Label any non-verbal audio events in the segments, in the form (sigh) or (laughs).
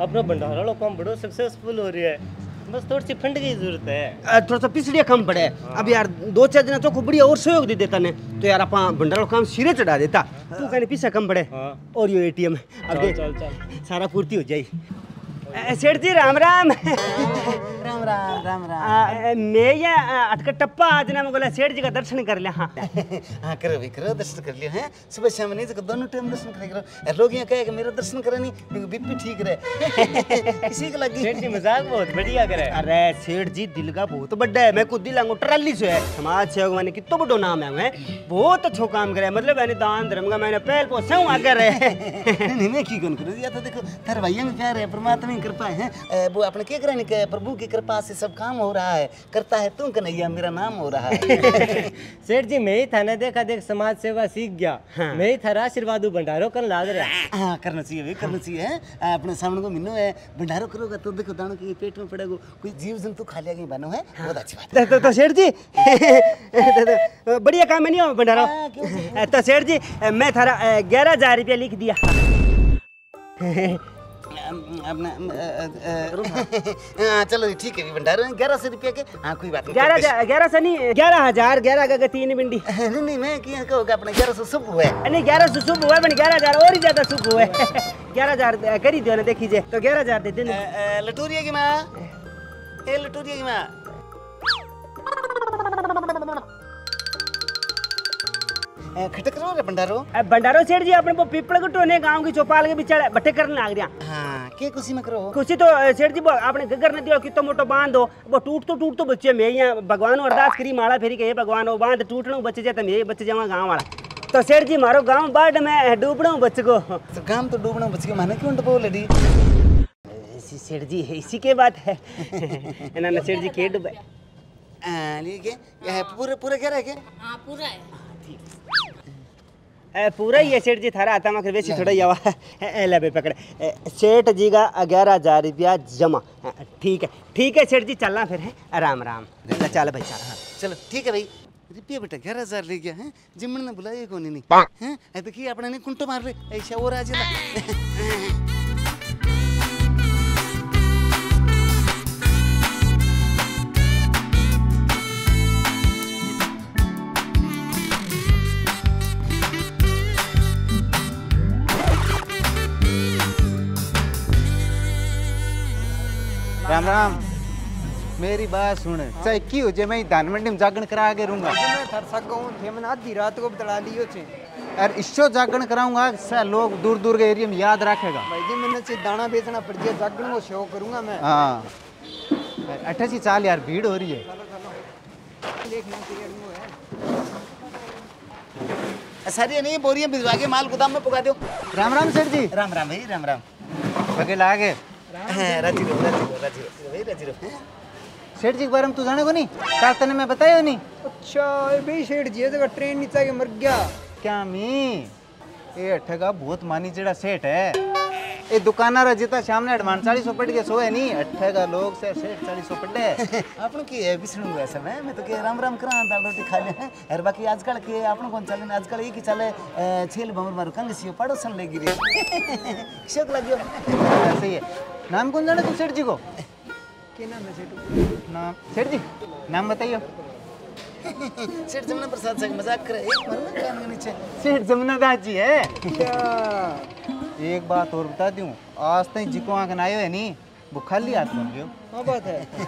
अपना भंडारा वाला काम बड़ा सक्सेसफुल हो रहा है। बस थोड़ी सी फंड की ज़रूरत है। थोड़ा सा पिछड़िया काम पड़े। अब यार दो चार दिन चौक बढ़िया और सहयोग दे देता ने। तो यार अपना भंडारा काम सिरे चढ़ा देता। तू कहने पीछे कम पड़े। हाँ। और यो एटीएम अब चल चल चल। सारा पूर्ति हो अ, सेठ जी राम राम। राम राम राम राम। मैं ये अटका टप्पा आज ना मैं बोला सेठ जी का दर्शन कर लिया हाँ। हाँ करो भाई करो दर्शन कर लियो हैं। सुबह शाम नहीं तो दोनों टाइम दर्शन करे। करो लोग यहाँ कहे कि मेरा दर्शन करे नहीं क्योंकि बीपी ठीक रहे। इसी के लगी। सेठ जी मज़ाक बहुत बढ़िया करे। अरे सेठ जी दिल का बहुत बड़ा है मैं खुद दिल आंगू ट्राली से है। समाज सेवक मैंने कितो बड़ो नाम है मैं बहुत अच्छो काम करे मतलब मैंने दान धर्म का मैंने पहल पोसा हूँ आगे रहे नहीं मैं की कौन करूँ? या तो देखो तेरे भैया में प्यार है परमात्मा की कृपा है। वो अपने क्या करें? कि प्रभु की कृपा से सब काम हो रहा है। करता है तू कन्हैया मेरा नाम हो रहा है। (laughs) सेठ जी मैं ही था ना देखा देख समाज सेवा सीख गया। हाँ। मैं ही थारा आशीर्वाद भंडारो कर लाग रहा हाँ। करना चाहिए भाई करना चाहिए हैं? अपने सामने को मिनो है भंडारो करोगा तो देखो दानों के पेट में पड़ेगा। कोई जीव जंतु खा लिया बनो है बहुत अच्छी बात तो, तो, तो सेठ जी। (laughs) तो, बढ़िया काम है नहीं हो भंडारो? (laughs) तो सेठ जी मैं थारा ग्यारह हज़ार रुपया लिख दिया। है हाँ चलो ठीक है ग्यारह सौ रुपया के हाँ कोई बात नहीं ग्यारह सौ नहीं ग्यारह हज़ार ग्यारह का तीन बिंडी नहीं नहीं मैं क्या कहूँगा अपना ग्यारह सौ शुभ हुआ है। नहीं ग्यारह सौ शुभ हुआ है ग्यारह हज़ार और ही ज़्यादा शुभ हुआ है। ग्यारह हज़ार करी दो ना देखिए तो ग्यारह हज़ार दे दे देना लटूरिया की माँ ए लटूरिया की माँ। खटक रहो रे भंडारो? भंडारो सेठ जी अपने वो पीपल को टोने गाँव की चौपाल के बिचारे बट्टे करने लग रहा हाँ के खुशी में करो? कुछ तो सेठ जी आपने गगर ने दिया कितो मोटो बाँध दो वो टूट तो टूट तो बच्चे मैं यहाँ भगवान अरदास करी माला फेरी के हे भगवान वो बाँध टूटना बच्चे जाते मैं बच्चे जावा गाँव वाला। तो सेठ जी मारो गाँव बाढ़ में डूबना बच्चे को। तो काम तो डूबना बच गया माने क्यों डुबो लड़ी? इसी सेठ जी इसी के बात है। ना ना सेठ जी के डूबे। लेके यह पूरे पूरे क्या रह गए? हाँ पूरा है। ए, पूरा ही है सेठ जी थारा आता मगर वैसे थोड़ा ही आवा ले बे पकड़े। सेठ जी का ग्यारह हज़ार रुपया जमा। ठीक है ठीक है सेठ जी चलना फिर है? राम राम। ले, चल भाई चल। चलो ठीक है भाई। रुपया बेटा ग्यारह हज़ार ले गया है? जिमन ने बुलाया कौन नहीं हैं? ऐ देखिए अपने ने कुंटो मार ले ऐसा और आ (laughs) राम मेरी बात सुन। चाहे की हो जाए मैं धान मंडी में जागरण करा के रहूँगा। मैं थर सका हूँ थे मैंने आधी रात को बतला लियो छे। और इसो जागरण कराऊँगा से लोग दूर दूर के एरिया में याद रखेगा। भाई जी मैंने से दाना बेचना पड़ जाए जागरण को शो करूँगा मैं। हाँ। अट्ठासी चाल यार भीड़ हो रही है। वो है। नहीं बोरियाँ भिजवा के माल गोदाम में पुगा दो। राम राम सर जी। राम राम भाई राम राम। बगे लागे। हाँ, भाई सेठ जी के बारे में तू जाने को नहीं? काल तने मैं बताया नहीं। अच्छा ये भाई सेठ जी है ट्रेन नीचे के मर गया। क्या मी? ये अठे का बहुत मानी जेड़ा सेठ है। ये दुकानदार जितना सामने एडवांस चालीस सौ पड़ गया सो है नहीं। अठे का लोग से सेठ चालीस सौ पड़े (laughs) आपन की है हुआ सब है मैं तो के राम राम करा दाल रोटी खा ले। और बाकी आजकल के आपन कौन चले आजकल एक ही चले छेल भंवर मारो कंग सियो पड़ोसन ले गिरी। (laughs) शौक लग गयो। ऐसे ही है। नाम कौन जाने तू सेठ जी को? के नाम है सेठ? नाम सेठ जी नाम बताइए सेठ जमुना प्रसाद से मज़ाक करे एक मरना कान के नीचे। सेठ जमुना दास जी है। एक बात और बता दूँ आज तक जिको आँख आयो है नी वो खाली हाथ बन गयो। हाँ बात है। (laughs)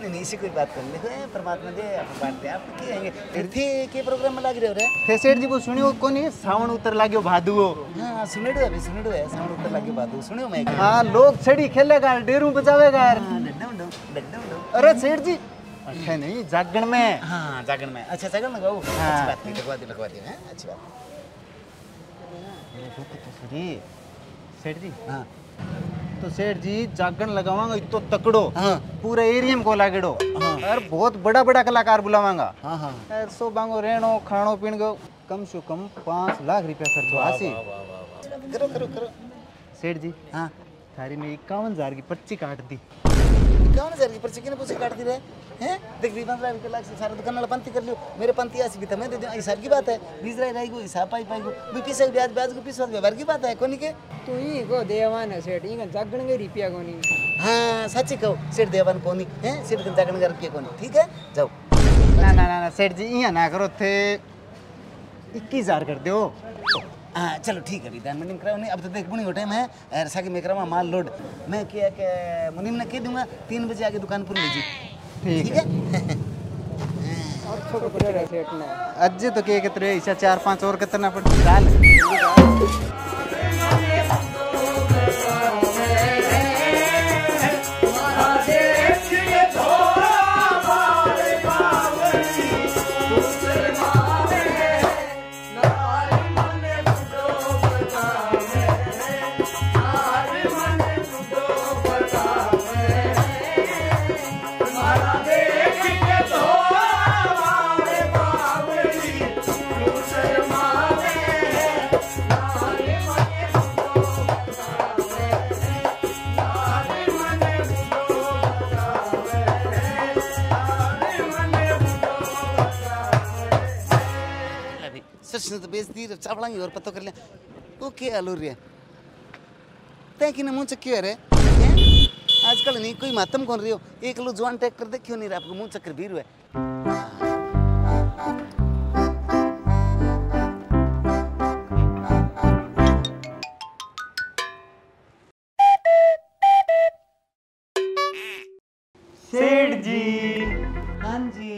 नहीं नहीं इसी कोई बात कर ए, परमात्मा दे आप बांटते आप की आएँगे। फिर थे के प्रोग्राम में लग रहे हो रे? थे सेठ जी वो सुनियो को नहीं सावन उतर लाग्यो भादुओ हाँ सुनेडो अभी सुनेडो है साउंड ऊपर लगे बात सुनियो मैं हाँ लोग छड़ी खेलेगा डेरू बजावेगा। यार हाँ डड्डम डड्डम अरे सेठ जी अच्छा नहीं जागरण में। हाँ जागरण में। अच्छा जागरण में गाओ। हाँ। अच्छी बात है लगवा दी लगवा दी हैं अच्छी बात जी सेठ जी हाँ। तो सेठ जी जागरण लगावांगा इतो तकड़ो। हाँ। पूरे एरिया में को लागेड़ो। हाँ। और बहुत बड़ा बड़ा कलाकार बुलावांगा। हाँ हाँ। यार सो बांगो रहनो खानो पीण को कम से कम पाँच लाख रुपया खर्चो आसी। करो करो करो। सेठ जी हाँ। थारी में इक्यावन हज़ार की पर्ची काट दी। कौन हज़ार की पर्ची किने पूछे काट दी रहे हैं? देख भी पंद्रह रुपये लाख से सारा दुकान वाला पंती कर लियो। मेरे पंती ऐसी भी था मैं दे दूँ हिसाब की बात है। बीस रही रहेगी हिसाब पाई पाई भी पीछे ब्याज ब्याज को पीस व्यवहार की बात है कोनी के? तू ही को देवान है सेठ इनका जागण के रुपया कोनी। हाँ सच्ची कहो सेठ देवन कोनी हैं? सेठ के जागण कर के कोनी ठीक है? जाओ। ना ना ना ना सेठ जी इया ना करो थे इक्कीस हज़ार कर दो हाँ चलो ठीक है विधान मुनिम कराओ नहीं अब तो देख बुनी हो टाइम है। और साकी में कराऊँगा माल लोड। मैं क्या क्या मुनिम ने कह दूँगा तीन बजे आके दुकान पर लीजिए। ठीक है। और अज्ज तो के कितने ऐसा चार पाँच और कितना पड़ डाल तो लिया ओके आलू रे तय कि मुँह चक्की रे हैं? आजकल नहीं कोई मातम कौन रही हो एक लो जवान टैग कर दे क्यों नहीं रहा आपको मुँह चक्कर भी है सेठ जी हाँ जी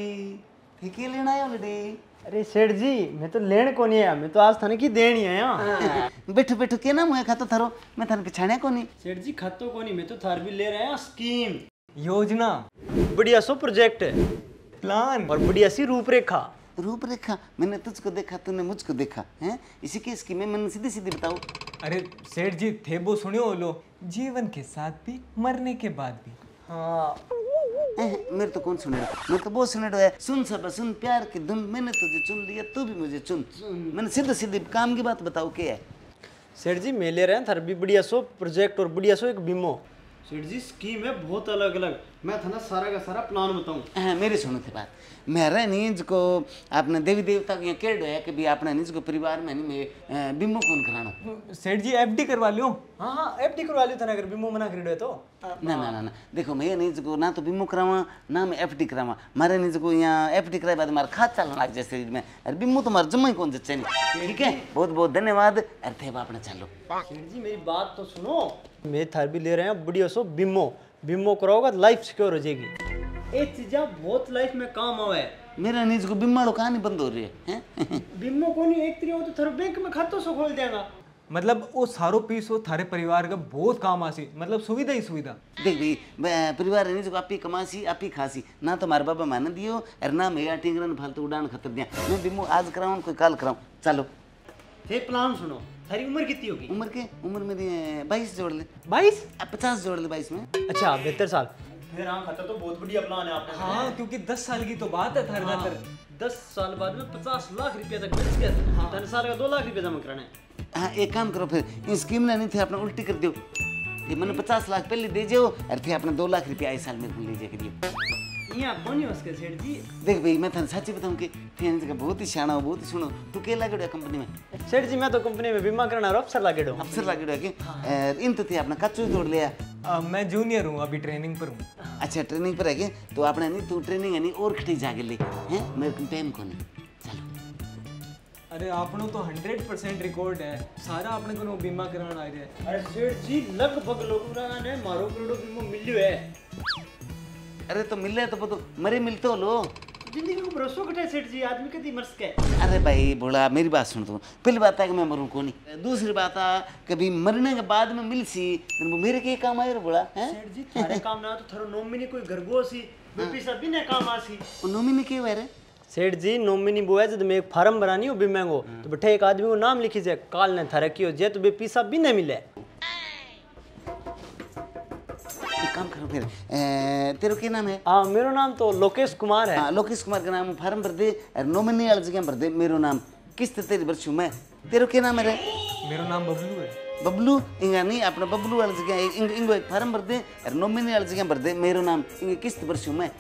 ठेके लेना है ऑलरेडी अरे सेठ जी मैं तो लेन को नहीं आया मैं तो आज थाने की देन ही आया। बैठो बैठो के ना मुझे खातो थारो? मैं थाने पिछाड़े को नहीं सेठ जी खतो को नहीं मैं तो थार भी ले रहे हैं स्कीम। योजना बढ़िया सो प्रोजेक्ट प्लान और बढ़िया सी रूपरेखा। रूपरेखा? मैंने तुझको देखा तूने मुझको देखा हैं? इसी के स्कीम में मैंने सीधी सीधी बताओ अरे सेठ जी थे वो सुनियो लो जीवन के साथ भी मरने के बाद भी। हाँ। मेरे तो कौन सुनेगा? मेरे तो बहुत सुनेगा। है सुन सब सुन प्यार की धुन मैंने तुझे चुन लिया तू भी मुझे चुन। मैंने सीधे सीधे काम की बात बताओ क्या है? सेठ जी मैं ले रहे हैं थर भी बढ़िया सो प्रोजेक्ट और बढ़िया सो एक बीमो। सेठ जी स्कीम है बहुत अलग अलग मैं थाना सारा का सारा प्लान बताऊँ। हाँ मेरी सुनो थे बात। मेरा नीज को आपने देवी देवता को यहाँ केड़ है कि भी अपने नीज को परिवार में नहीं मैं अ, कौन कराना? सेठ जी एफडी करवा लियो। हाँ हाँ एफडी करवा लियो थाना अगर बीमो मना कर तो। ना ना ना ना। देखो मैं नीज को ना तो बिम्बो करावा ना मैं एफ़ डी करावा। मारे नीज को यहाँ एफ़ डी कराए बाद मारा खाद चलने लग जाए शरीर में। अरे बिम्बो तो मारा जम्मा ही कौन जच्चे नहीं। ठीक है? बहुत बहुत धन्यवाद। अरे थे अपने चलो। सेठ जी मेरी बात तो सुनो। मैं थार भी ले रहे हैं बढ़िया सो बीमो बीमो कराओगा लाइफ सिक्योर हो जाएगी। ये चीजा बहुत लाइफ में काम आवे। मेरा नीज को बिम्बाड़ो कहानी बंद हो रही है बीमो को नहीं एक तरीके हो तो थारे बैंक में खातो सो खोल देगा मतलब वो सारो पीस हो थारे परिवार का बहुत काम आसी। मतलब सुविधा ही सुविधा। देख भाई परिवार है नीज को आप ही कमासी आप ही खासी। ना तो मारे बाबा मान दियो और ना मैं टिंगरन फालतू उड़ान खतर दिया। मैं बिम्बो आज कराऊं कोई काल कराऊं। चलो। थे प्लान सुनो। थारी उम्र कितनी होगी? उम्र के? उम्र मेरी बाईस जोड़ ले। बाईस? पचास जोड़ ले बाईस में। अच्छा बेहतर साल। फिर हाँ खाता तो बहुत बढ़िया प्लान है आपने। हाँ क्योंकि दस साल की तो बात है थारे खातर दस साल बाद में पचास लाख रुपया तक बच गया। हाँ। तीन साल का दो लाख रुपया जमा कराना है। हाँ एक काम करो फिर। इन स्कीम लेनी थी अपना उल्टी कर दो ये मैंने पचास लाख पहले दे जाओ और फिर अपने दो लाख रुपया इस साल मेरे को लीजिए करिए यहाँ कौन है उसके सेठ जी? देख भाई मैं थाने सच्ची बताऊँ कि फिर का बहुत ही हो बहुत ही सुनो। तू के लगे कंपनी में? सेठ जी मैं तो कंपनी में बीमा कराना और अफसर लागे डो अफसर लगे कि? इन तो थे अपना कच्चू तोड़ लिया। अ, मैं जूनियर हूँ अभी ट्रेनिंग पर हूँ। अच्छा ट्रेनिंग पर है कि? तो आपने नहीं तू ट्रेनिंग है नहीं और खटी जाके ले। हैं? मेरे को टाइम को नहीं चलो। अरे आपनो तो हंड्रेड परसेंट रिकॉर्ड है। सारा अपने को बीमा कराना आए थे अरे सेठ जी लगभग लोगों ने मारो करोड़ों बीमा मिलियो है। अरे तो मिल रहे तो तो मरे मिलते हो लो। ज़िंदगी को भरोसा कटे सेठ जी आदमी कदी मर सके अरे भाई बोला मेरी बात सुन तू। पहली बात है कि मैं मरूं को नहीं दूसरी बात है कभी मरने के बाद में मिल सी तो वो मेरे के काम आए रे बोला हैं? सेठ जी थारे काम ना तो थारो नॉमिनी कोई गरगो सी बीपी सब भी ने काम आसी। वो नॉमिनी के हुए रे? सेठ जी नॉमिनी वो है जब मैं एक फार्म बनानी हो बीमा को तो बैठे एक आदमी को नाम लिखी जाए काल ने थारे की हो जे तो बे पैसा भी नहीं मिले। काम करो फिर। ए, तेरे क्या नाम है? हाँ मेरा नाम तो लोकेश कुमार है। हाँ लोकेश कुमार का नाम फार्म भर दे नोमिनी वाले जगह भर दे। मेरो नाम किस्त तेरी भर छू मैं। तेरे क्या नाम है रे? मेरा नाम बबलू है। बबलू? इंगा नहीं अपना बबलू वाली जगह इंगो एक फार्म भर दे नोमिनी वाले वाली जगह भर दे। मेरो नाम इंगे किस्त बरसू मैं।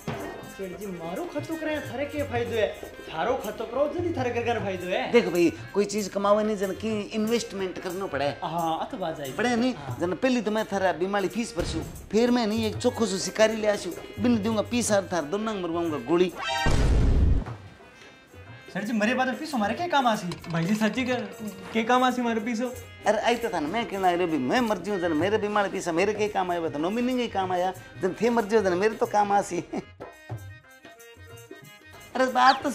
सेठ जी मारो खतो करे थारे के फायदो है? थारो खतो करो जल्दी थारे घर घर फायदो है। देख भाई कोई चीज़ कमावे नहीं जन की इन्वेस्टमेंट करना पड़े। हाँ अथवा जाए पड़े नहीं? जन पहली तो मैं थारा बीमारी फ़ीस भरसू फिर मैं नहीं एक चोखो सु शिकारी ले आसू बिन दूँगा पीस हार थार दोनों मरवाऊँगा गोली। सर जी मेरे बाद पीसो हमारे क्या काम आसी? भाई जी सच्ची के, के काम आसी मारे पीसो अरे आई तो था ना मैं कहना अरे भी मैं मर जाऊँ जन मेरे बीमारी पीसा मेरे के काम आया? तो नॉमिनी के काम आया। जन थे मर जाओ जन मेरे तो काम आसी। अरे बात तो